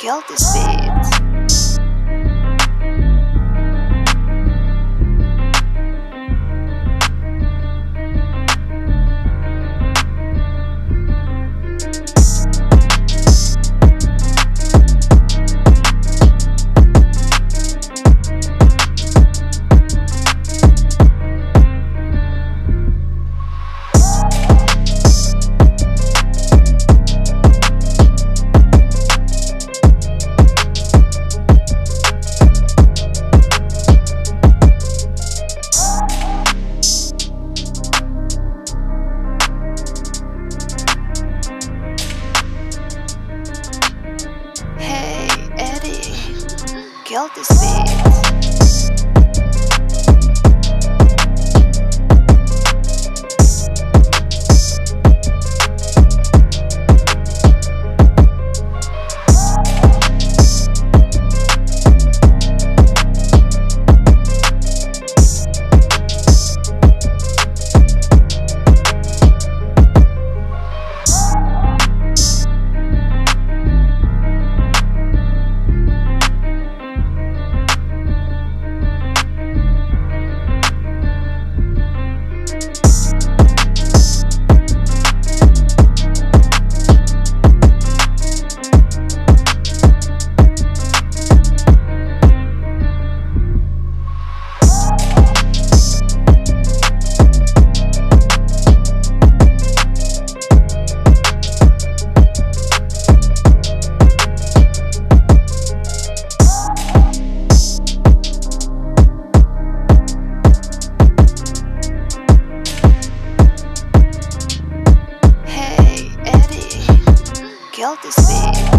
Kill this bitch. Guilty Beats. killed this bitch.